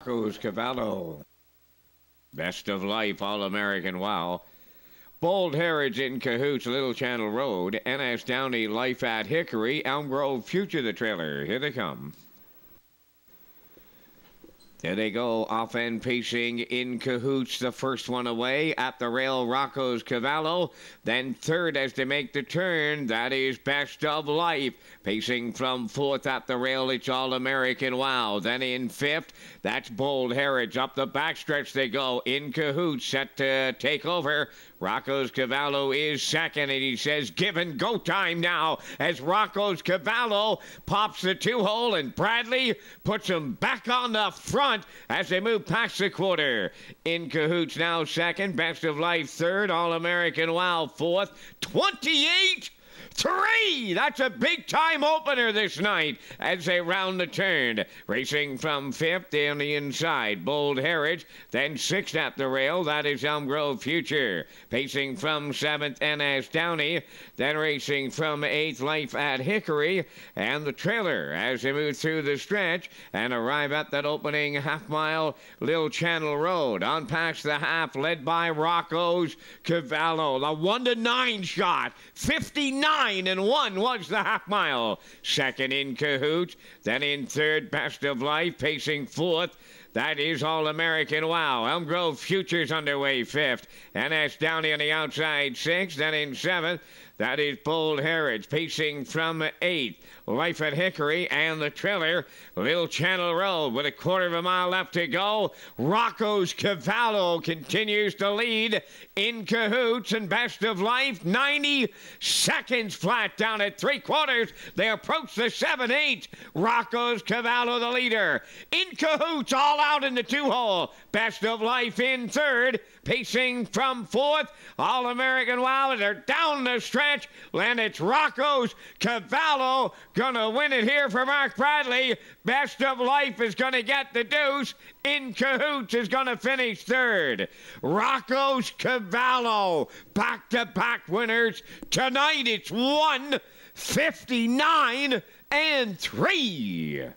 Cruz Cavallo. Best of Life, All American Wow. Bold Heritage in Cahoots, Little Channel Road. NS Downey, Life at Hickory. Elm Grove, Future the trailer. Here they come. There they go, off end pacing in cahoots, the first one away at the rail, Rocco's Cavallo. Then third as they make the turn, that is Best of Life. Pacing from fourth at the rail, it's All American Wow. Then in fifth, that's Bold Heritage. Up the backstretch they go in cahoots, set to take over. Rocco's Cavallo is second, and he says, given go time now as Rocco's Cavallo pops the two hole, and Bradley puts him back on the front as they move past the quarter. In cahoots now, second. Best of Life, third. All American Wow, fourth. 28 Three! That's a big time opener this night as they round the turn. Racing from fifth on the inside, Bold Heritage. Then sixth at the rail, that is Elm Grove Future. Pacing from seventh, NS Downey. Then racing from eighth, Life at Hickory. And the trailer as they move through the stretch and arrive at that opening half mile, Little Channel Road. On past the half, led by Rocco's Cavallo. The one to nine shot. 59 nine and one was the half mile. Second in Cahoots, then in third, Best of Life, pacing fourth. That is All American Wow. Elm Grove Futures underway fifth. NS Downey on the outside sixth. Then in seventh, that is Bold Heritage pacing from eighth. Life at Hickory and the trailer. Little Channel Road with a quarter of a mile left to go. Rocco's Cavallo continues to lead in cahoots and best of life. 90 seconds flat down at three quarters. They approach the 7 8. Rocco's Cavallo the leader. In cahoots all out in the two hole. Best of life in third. Pacing from fourth. All American Wow. They're down the stretch match. it's Rocco's Cavallo gonna win it here for Mark Bradley. Best of Life is gonna get the deuce. In Cahoots is gonna finish third. Rocco's Cavallo back to back winners. Tonight it's one fifty nine and three.